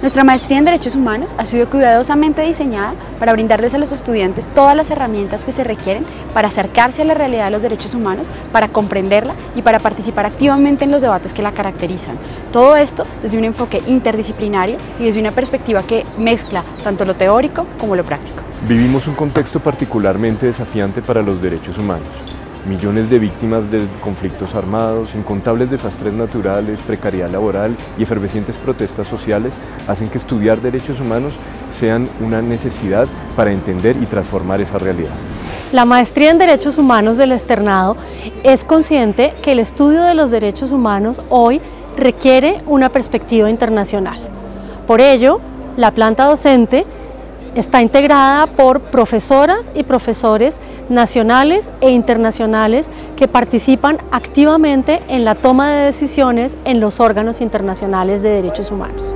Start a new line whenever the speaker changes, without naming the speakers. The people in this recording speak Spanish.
Nuestra maestría en Derechos Humanos ha sido cuidadosamente diseñada para brindarles a los estudiantes todas las herramientas que se requieren para acercarse a la realidad de los derechos humanos, para comprenderla y para participar activamente en los debates que la caracterizan. Todo esto desde un enfoque interdisciplinario y desde una perspectiva que mezcla tanto lo teórico como lo práctico.
Vivimos un contexto particularmente desafiante para los derechos humanos millones de víctimas de conflictos armados, incontables desastres naturales, precariedad laboral y efervescientes protestas sociales hacen que estudiar derechos humanos sean una necesidad para entender y transformar esa realidad.
La maestría en Derechos Humanos del Externado es consciente que el estudio de los derechos humanos hoy requiere una perspectiva internacional. Por ello, la planta docente Está integrada por profesoras y profesores nacionales e internacionales que participan activamente en la toma de decisiones en los órganos internacionales de derechos humanos.